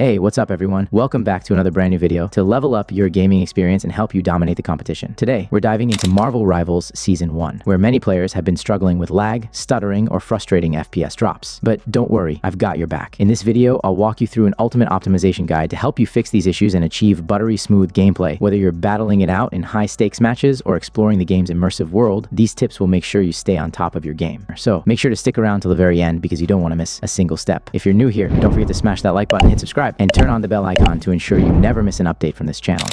Hey, what's up everyone? Welcome back to another brand new video to level up your gaming experience and help you dominate the competition. Today, we're diving into Marvel Rivals Season 1, where many players have been struggling with lag, stuttering, or frustrating FPS drops. But don't worry, I've got your back. In this video, I'll walk you through an ultimate optimization guide to help you fix these issues and achieve buttery smooth gameplay. Whether you're battling it out in high stakes matches or exploring the game's immersive world, these tips will make sure you stay on top of your game. So make sure to stick around till the very end because you don't want to miss a single step. If you're new here, don't forget to smash that like button, and hit subscribe, and turn on the bell icon to ensure you never miss an update from this channel.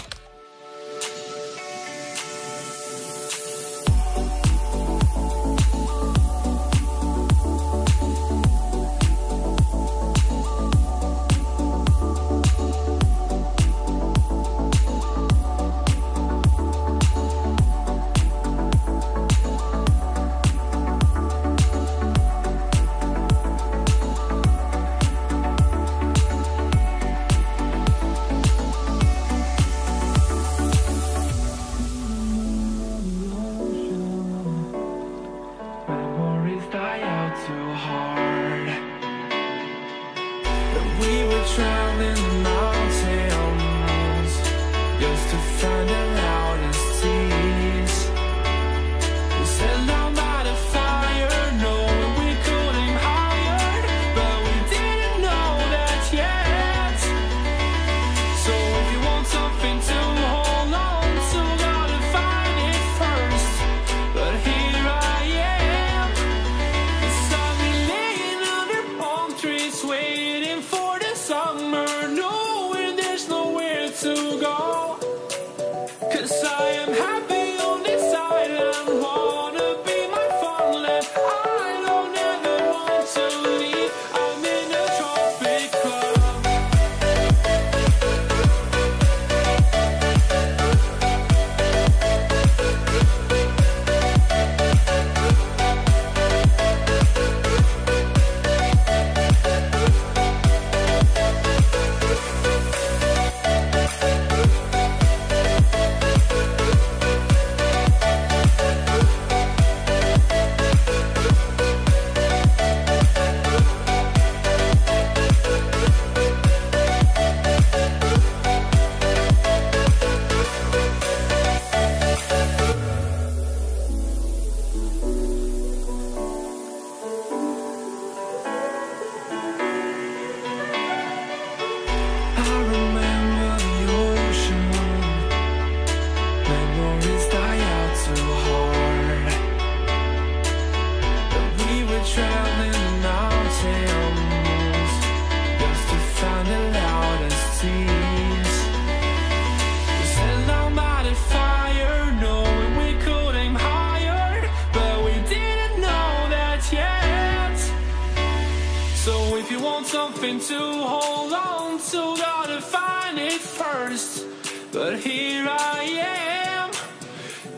Something to hold on to, gotta find it first. But here I am,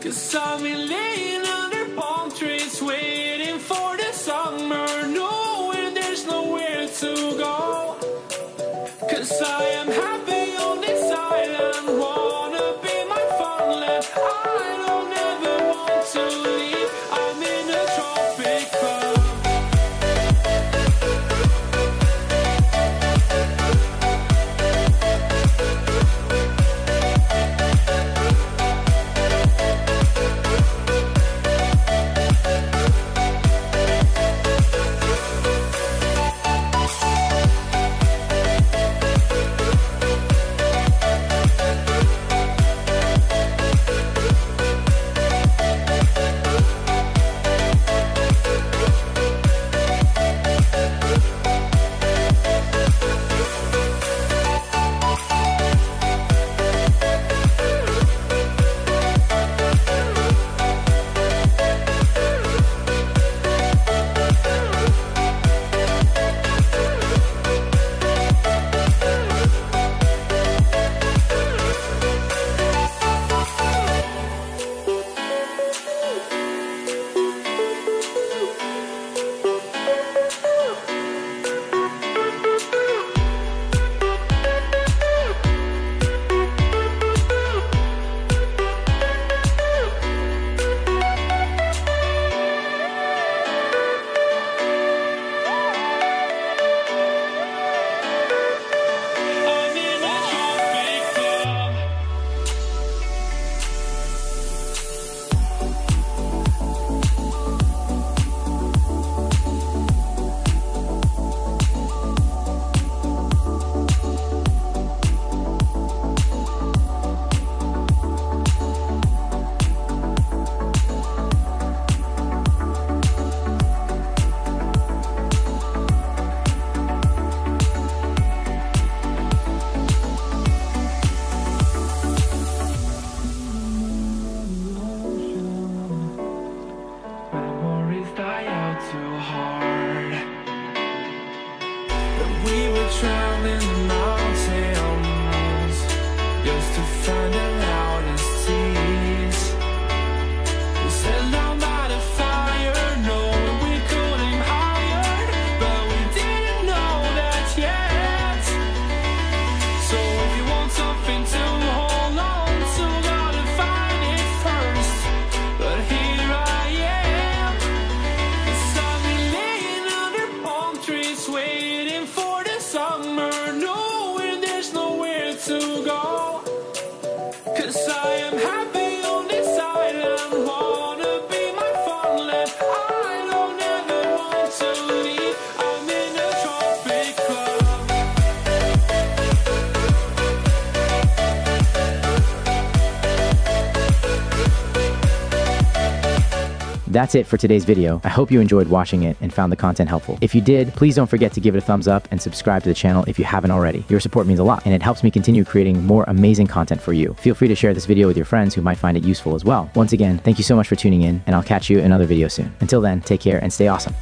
cause I've been waiting for the summer, That's it for today's video. I hope you enjoyed watching it and found the content helpful. If you did, please don't forget to give it a thumbs up and subscribe to the channel if you haven't already. Your support means a lot and it helps me continue creating more amazing content for you. Feel free to share this video with your friends who might find it useful as well. Once again, thank you so much for tuning in and I'll catch you in another video soon. Until then, take care and stay awesome.